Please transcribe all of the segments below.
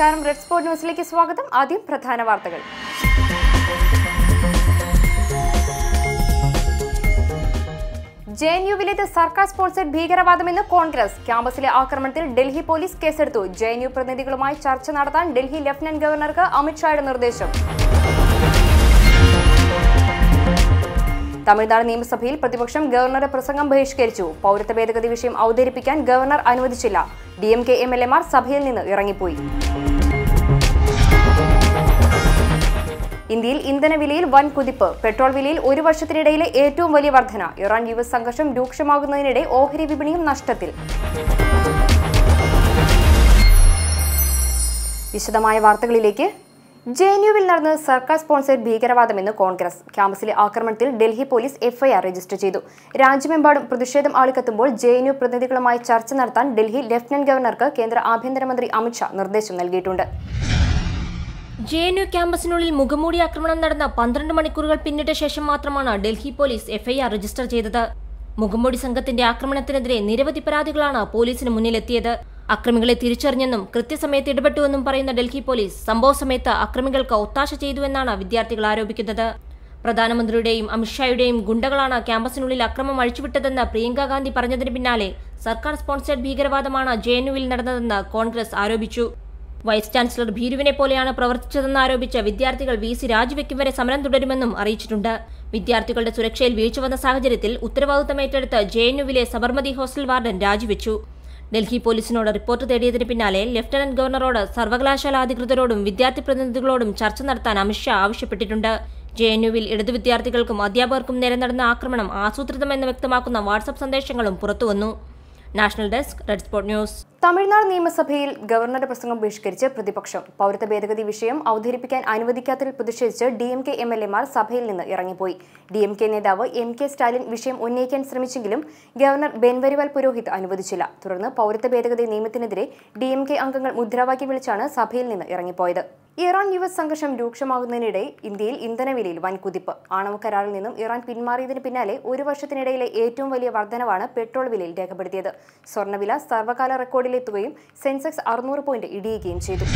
നമസ്കാരം. Red sport ന്യൂസിലേക്ക് സ്വാഗതം. ആദ്യം പ്രധാന വാർത്തകൾ. ജെ എൻ യുവിലേത് സർക്കാർ സ്പോൺസേഡ് ഭീകരവാദമെന്ന് കോൺഗ്രസ്. ക്യാമ്പസിലെ ആക്രമണത്തിൽ ഡൽഹി പോലീസ് കേസെടുത്തു. ജെ എൻ യു പ്രതിനിധികളുമായി ചർച്ച നടത്താൻ ഡൽഹി ലഫ്റ്റനന്റ് ഗവർണർക്ക് അമിത്ഷായുടെ നിർദ്ദേശം. തമിഴ്നാട് നിയമസഭയിൽ പ്രതിപക്ഷം ഗവർണറെ പ്രസംഗം ബഹിഷ്കരിച്ചു. പൗരത്വ ഭേദഗതി വിഷയം അവതരിപ്പിക്കാൻ ഗവർണർ അനുവദിച്ചില്ല. D M K M L എമാർ സഭയിൽ നിന്ന് ഇറങ്ങിപ്പോയി. ഇന്ത്യയിൽ ഇന്ധന വിലയിൽ വൻ കുതിപ്പ്. പെട്രോൾ വിലയിൽ ഒരു വർഷത്തിനിടയിലെ ഏറ്റവും വലിയ വർധന. ഇറാൻ യു എസ് സംഘർഷം രൂക്ഷമാകുന്നതിനിടെ ഓഹരി വിപണിയും നഷ്ടത്തിൽ. വിശദമായ വാർത്തകളിലേക്ക് ജെ എൻ യുവിൽ നടന്ന സർക്കാർ സ്പോൺസേഡ് ഭീകരവാദമെന്ന് കോൺഗ്രസ്. ക്യാമ്പസിലെ ആക്രമണത്തിൽ ഡൽഹി പോലീസ് എഫ്ഐആർ രജിസ്റ്റർ ചെയ്തു. രാജ്യമെമ്പാടും പ്രതിഷേധം ആളിക്കത്തുമ്പോൾ ജെ എൻ യു പ്രതിനിധികളുമായി ചർച്ച നടത്താൻ ഡൽഹി ലഫ്റ്റനന്റ് ഗവർണർക്ക് കേന്ദ്ര ആഭ്യന്തരമന്ത്രി അമിത്ഷാ നിർദ്ദേശം നൽകിയിട്ടുണ്ട്. ജെ എൻ യു ക്യാമ്പസിനുള്ളിൽ മുഖംമൂടി ആക്രമണം നടന്ന പന്ത്രണ്ട് മണിക്കൂറുകൾ പിന്നിട്ട ശേഷം മാത്രമാണ് ഡൽഹി പോലീസ് എഫ്ഐആർ രജിസ്റ്റർ ചെയ്തത്. മുഖംമൂടി സംഘത്തിന്റെ ആക്രമണത്തിനെതിരെ നിരവധി പരാതികളാണ് പോലീസിന് മുന്നിലെത്തിയത്. അക്രമികളെ തിരിച്ചറിഞ്ഞെന്നും കൃത്യസമയത്ത് ഇടപെട്ടുവെന്നും പറയുന്ന ഡൽഹി പോലീസ് സംഭവ സമയത്ത് അക്രമികൾക്ക് ഒത്താശ ചെയ്തുവെന്നാണ് വിദ്യാർത്ഥികൾ ആരോപിക്കുന്നത്. പ്രധാനമന്ത്രിയുടെയും അമിത്ഷായുടെയും ഗുണ്ടകളാണ് ക്യാമ്പസിനുള്ളിൽ അക്രമം അഴിച്ചുവിട്ടതെന്ന് പ്രിയങ്ക ഗാന്ധി പറഞ്ഞതിന് പിന്നാലെ സർക്കാർ സ്പോൺസേഡ് ഭീകരവാദമാണ് ജെ എൻയുവിൽ നടന്നതെന്ന് കോൺഗ്രസ് ആരോപിച്ചു. വൈസ് ചാൻസലർ ഭീരുവിനെ പോലെയാണ് പ്രവർത്തിച്ചതെന്ന് ആരോപിച്ച വിദ്യാർത്ഥികൾ വി സി രാജിവെക്കും വരെ സമരം തുടരുമെന്നും അറിയിച്ചിട്ടുണ്ട്. വിദ്യാർത്ഥികളുടെ സുരക്ഷയിൽ വീഴ്ച വന്ന സാഹചര്യത്തിൽ ഉത്തരവാദിത്തം ഏറ്റെടുത്ത് ജെ എൻയുവിലെ സബർമതി ഹോസ്റ്റൽ വാർഡൻ രാജിവെച്ചു. ഡൽഹി പോലീസിനോട് റിപ്പോർട്ട് തേടിയതിന് പിന്നാലെ ലഫ്റ്റനന്റ് ഗവർണറോട് സർവകലാശാല അധികൃതരോടും വിദ്യാർത്ഥി പ്രതിനിധികളോടും ചർച്ച നടത്താൻ അമിത്ഷാ ആവശ്യപ്പെട്ടിട്ടുണ്ട്. ജെ എൻ യുവിൽ ഇടതു വിദ്യാർത്ഥികൾക്കും അധ്യാപകർക്കും നേരെ നടന്ന ആക്രമണം ആസൂത്രിതമെന്ന് വ്യക്തമാക്കുന്ന വാട്സപ്പ് സന്ദേശങ്ങളും പുറത്തുവന്നു. National desk red spot news. Tamil Nadu നിയമസഭയിൽ ഗവർണറുടെ പ്രസംഗം ബഹിഷ്കരിച്ച് പ്രതിപക്ഷം പൗരത്വ ഭേദഗതി വിഷയം അവതരിപ്പിക്കാൻ അനുവദിക്കാത്തതിൽ പ്രതിഷേധിച്ച് D M K M L എമാർ സഭയിൽ നിന്ന് ഇറങ്ങിപ്പോയി. ഡി എം കെ നേതാവ് എം കെ സ്റ്റാലിൻ വിഷയം ഉന്നയിക്കാൻ ശ്രമിച്ചെങ്കിലും ഗവർണർ ബെൻവരിവാൽ പുരോഹിത് അനുവദിച്ചില്ല. തുടർന്ന് പൗരത്വ ഭേദഗതി നിയമത്തിനെതിരെ ഡി എം കെ അംഗങ്ങൾ മുദ്രാവാക്യം വിളിച്ചാണ് സഭയിൽ നിന്ന് ഇറങ്ങിപ്പോയത്. ഇറാൻ യു എസ് സംഘർഷം രൂക്ഷമാകുന്നതിനിടെ ഇന്ത്യയിൽ ഇന്ധനവിലയിൽ വൻ കുതിപ്പ് ആണവ കരാറിൽ നിന്നും ഇറാൻ പിന്മാറിയതിന് പിന്നാലെ ഒരു വർഷത്തിനിടയിലെ ഏറ്റവും വലിയ വർധനവാണ് പെട്രോൾ വിലയിൽ രേഖപ്പെടുത്തിയത്. സ്വർണവില സർവകാല റെക്കോർഡിലെത്തുകയും സെൻസെക്സ് അറുന്നൂറ് പോയിന്റ് ഇടിയുകയും ചെയ്തു.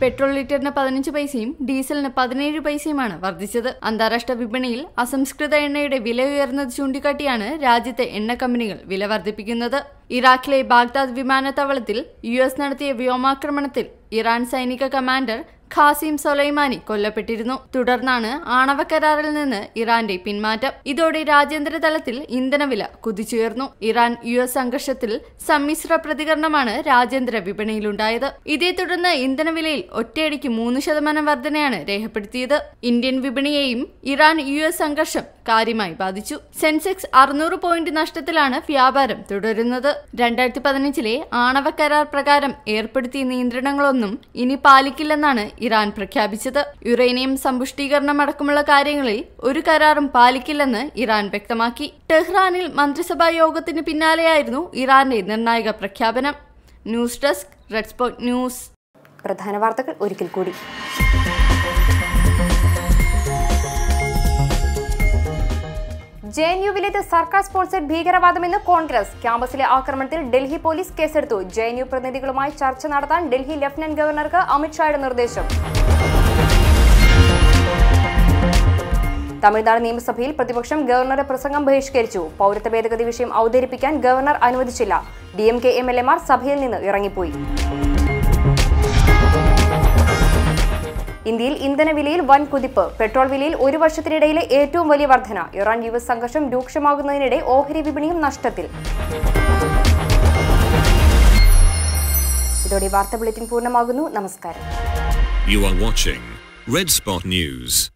പെട്രോൾ ലിറ്ററിന് പതിനഞ്ച് പൈസയും ഡീസലിന് പതിനേഴ് പൈസയുമാണ് വർദ്ധിച്ചത്. അന്താരാഷ്ട്ര വിപണിയിൽ അസംസ്കൃത എണ്ണയുടെ വില ഉയർന്നത് ചൂണ്ടിക്കാട്ടിയാണ് രാജ്യത്തെ എണ്ണ കമ്പനികൾ വില വർദ്ധിപ്പിക്കുന്നത്. ഇറാഖിലെ ബാഗ്ദാദ് വിമാനത്താവളത്തിൽ യു എസ് നടത്തിയ വ്യോമാക്രമണത്തിൽ ഇറാൻ സൈനിക കമാൻഡർ ഖാസിം സൊലൈമാനി കൊല്ലപ്പെട്ടിരുന്നു. തുടർന്നാണ് ആണവ കരാറിൽ നിന്ന് ഇറാന്റെ പിന്മാറ്റം. ഇതോടെ രാജ്യാന്തര തലത്തിൽ ഇന്ധനവില കുതിച്ചുയർന്നു. ഇറാൻ യു എസ് സംഘർഷത്തിൽ സമ്മിശ്ര പ്രതികരണമാണ് രാജ്യാന്തര വിപണിയിലുണ്ടായത്. ഇതേ തുടർന്ന് ഇന്ധനവിലയിൽ ഒറ്റയടിക്ക് മൂന്ന് ശതമാനം വർധനയാണ് രേഖപ്പെടുത്തിയത്. ഇന്ത്യൻ വിപണിയെയും ഇറാൻ യു എസ് സംഘർഷം കാര്യമായി ബാധിച്ചു. സെൻസെക്സ് അറുന്നൂറ് പോയിന്റ് നഷ്ടത്തിലാണ് വ്യാപാരം തുടരുന്നത്. രണ്ടായിരത്തി പതിനഞ്ചിലെ ആണവ കരാർ പ്രകാരം ഏർപ്പെടുത്തിയ നിയന്ത്രണങ്ങളൊന്നും ഇനി പാലിക്കില്ലെന്നാണ് ഇറാൻ പ്രഖ്യാപിച്ചത്. യുറേനിയം സമ്പുഷ്ടീകരണം അടക്കമുള്ള കാര്യങ്ങളിൽ ഒരു കരാറും പാലിക്കില്ലെന്ന് ഇറാൻ വ്യക്തമാക്കി. ടെഹ്റാനിൽ മന്ത്രിസഭാ യോഗത്തിന് പിന്നാലെയായിരുന്നു ഇറാന്റെ നിർണായക പ്രഖ്യാപനം. News desk red spot news. പ്രധാന വാർത്തകൾ ഒരിക്കൽ കൂടി. ജെ എൻ യുവിലേത് സർക്കാർ സ്പോൺസർഡ് ഭീകരവാദമെന്ന് കോൺഗ്രസ്. ക്യാമ്പസിലെ ആക്രമണത്തിൽ ഡൽഹി പോലീസ് കേസെടുത്തു. ജെ എൻ യു പ്രതിനിധികളുമായി ചർച്ച നടത്താൻ ഡൽഹി ലഫ്റ്റനന്റ് ഗവർണർക്ക് അമിത്ഷായുടെ നിർദ്ദേശം. തമിഴ്നാട് നിയമസഭയിൽ പ്രതിപക്ഷം ഗവർണറുടെ പ്രസംഗം ബഹിഷ്കരിച്ചു. പൗരത്വ ഭേദഗതി വിഷയം അവതരിപ്പിക്കാൻ ഗവർണർ അനുവദിച്ചില്ല. D M K M L എമാർ സഭയിൽ നിന്ന് ഇറങ്ങിപ്പോയി. ഇന്ത്യയിൽ ഇന്ധന വിലയിൽ വൻ കുതിപ്പ് പെട്രോൾ വിലയിൽ ഒരു വർഷത്തിനിടയിലെ ഏറ്റവും വലിയ വർധന ഇറാൻ യു എസ് സംഘർഷം രൂക്ഷമാകുന്നതിനിടെ ഓഹരി വിപണിയും നഷ്ടത്തിൽ. ഇതോടെ വാർത്ത ബുള്ളറ്റിൻ പൂർണമാകുന്നു. നമസ്കാരം. You are watching Red Spot News.